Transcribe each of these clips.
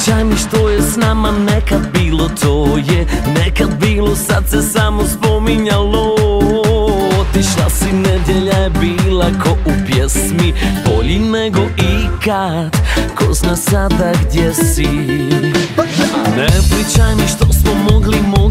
Pričaj mi što je s nama nekad bilo to je Nekad bilo sad se samo spominjalo. Otišla si nedjelja je bila ko u pjesmi bolji nego ikad. Ko zna sada gdje si. Ne pričaj mi što smo mogli, mogli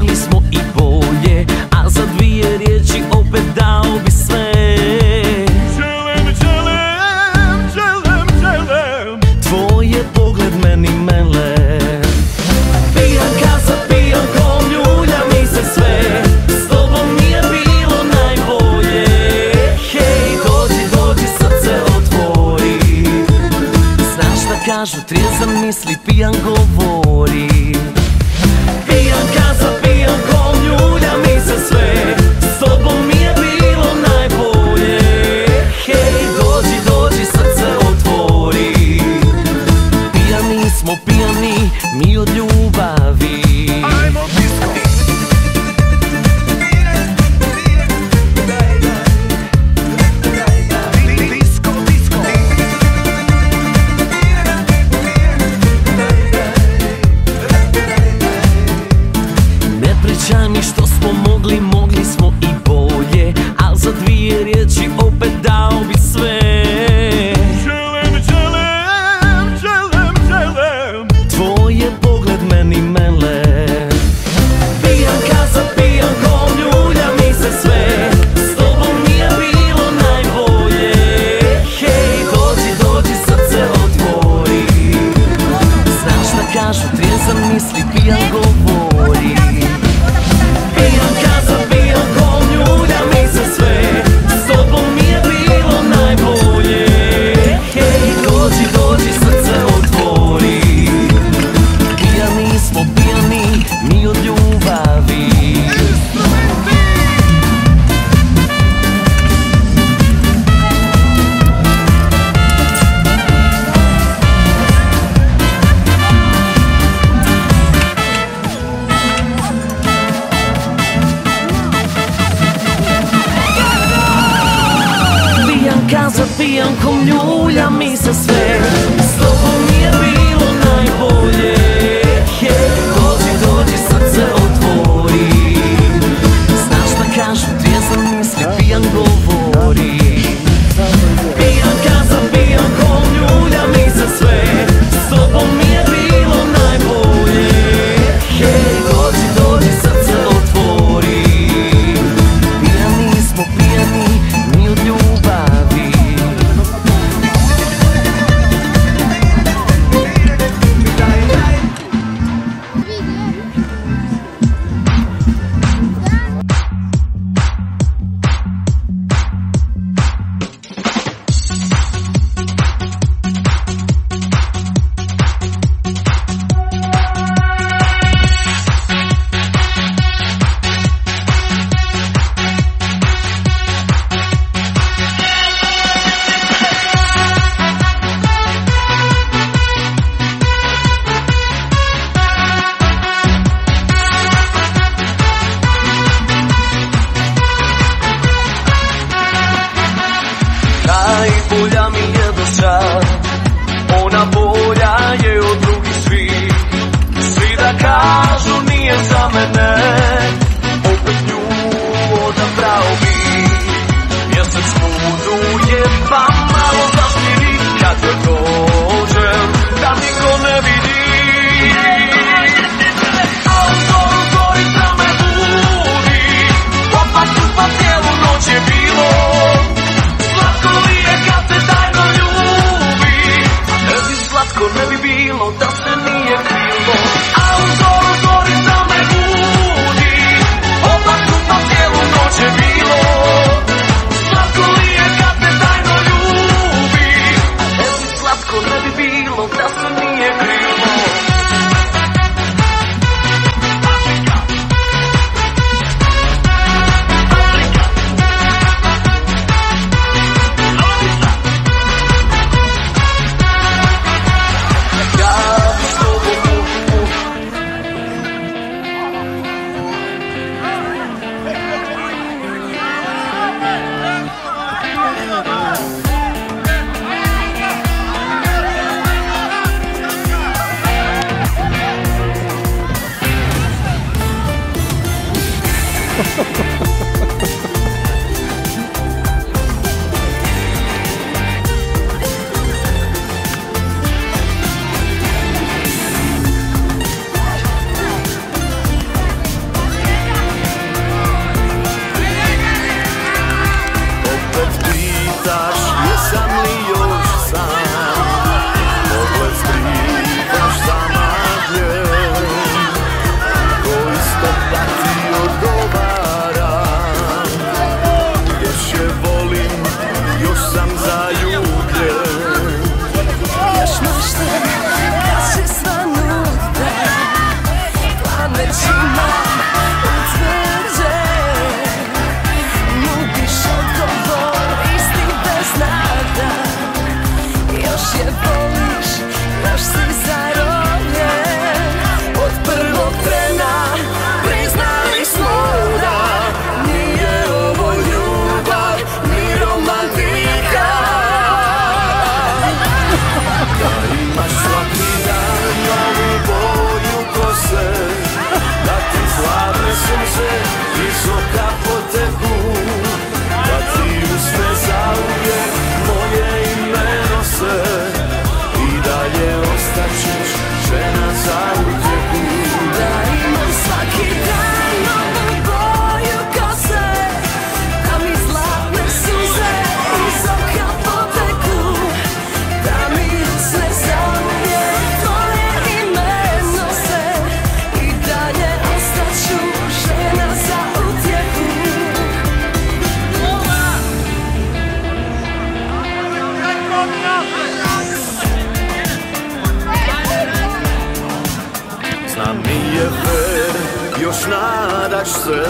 ja se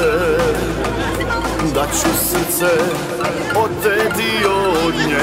Da ću srce od te dio od nje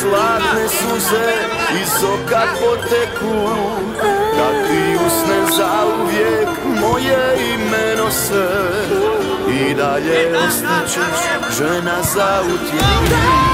zlatne suze iz oka poteku Da ti usne zauvijek moje ime nose. I dalje ostaćeš žena za utjeku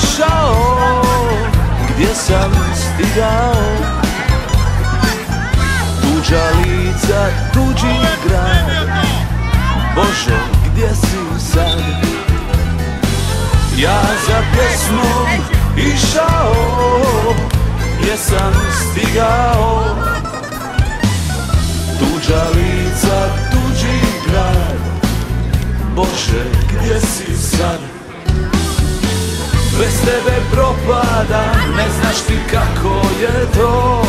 išao, gdje sam stigao Tuđa lica, tuđi grad Bože, gdje si sad? Ja za pjesmom išao Gdje sam stigao Tuđa lica, tuđi grad Bože, gdje si sad? Bez tebe propadam, ne znaš ti kako je to.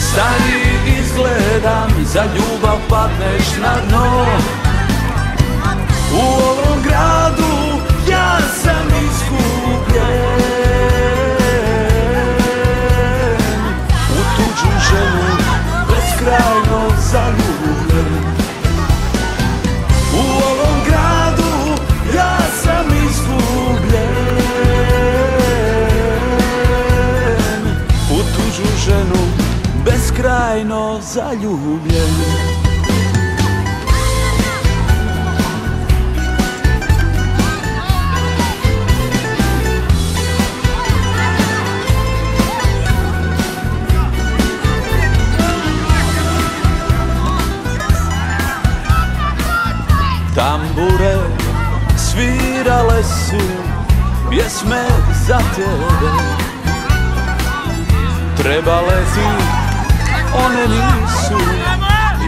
Stari izgledam, za ljubav padneš na dno. U ovom gradu Tambure svirale su pjesme za tebe. Trebale ti, one nisu,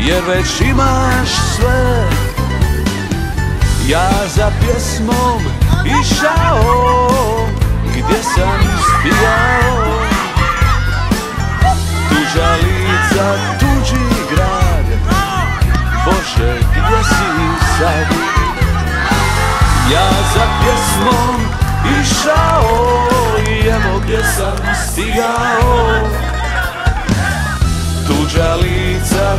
jer već imaš sve. Ja za pjesmom išao, gdje sam stigao Tuđa lica, tuđi grad, Bože, gdje si sad? Ja za pjesmom išao i evo gdje sam stigao. Tuđa lica,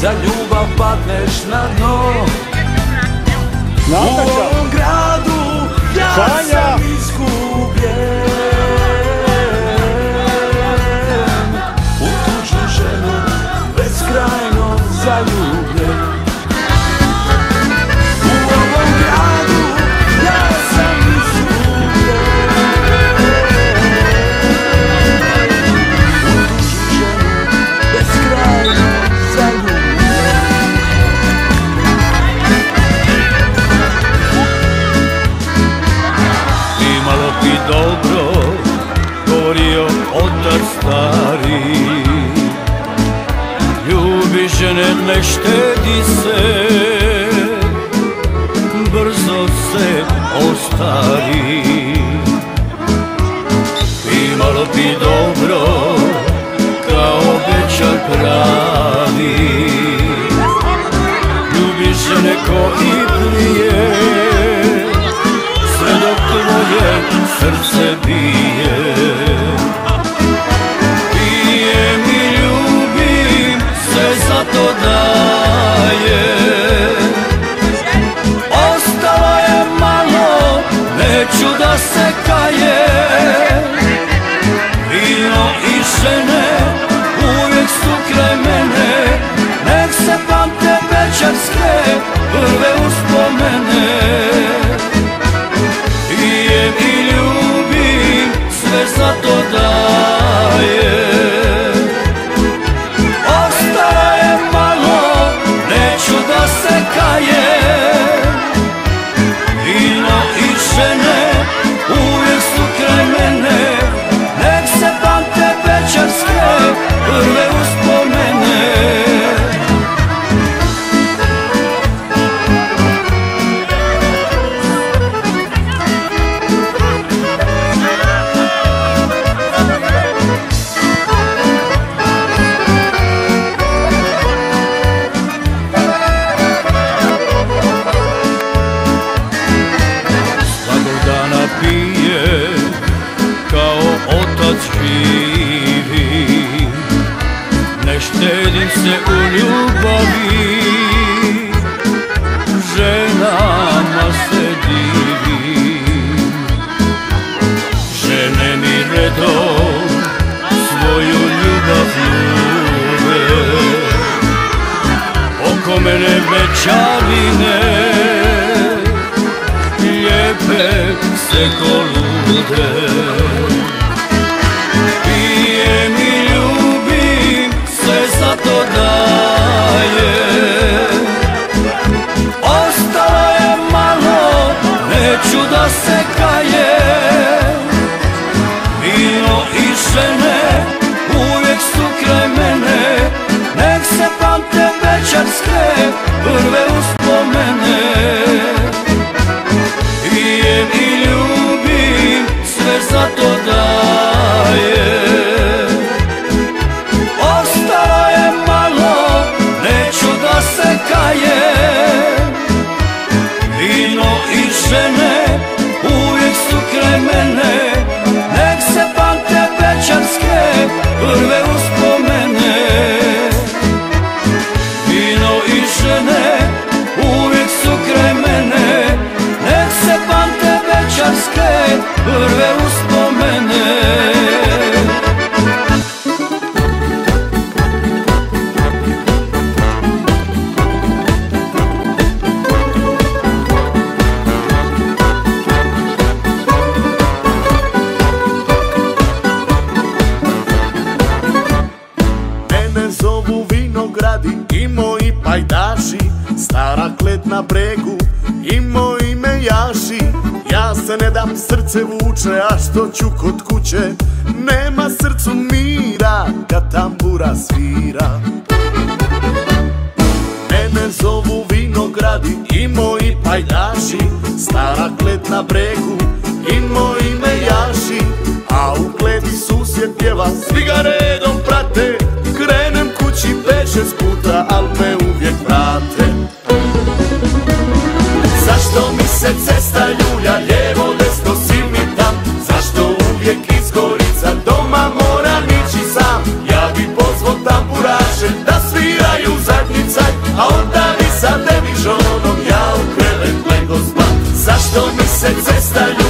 za ljubav padneš na dno. U se ostari Imalo ti dobro, kao obećan pravi Ljubi žene ko i prije srcu mira kad tambura svira. Mene zovu vinogradi i moji pajdaši Stara klet na bregu i moji mejaši A u kledi susjed pjeva, svi ga redom prate Krenem kući peše s puta, al me uvijek vrate. Zašto mi se cesta ljulja ljevo što mi se cesta ljubi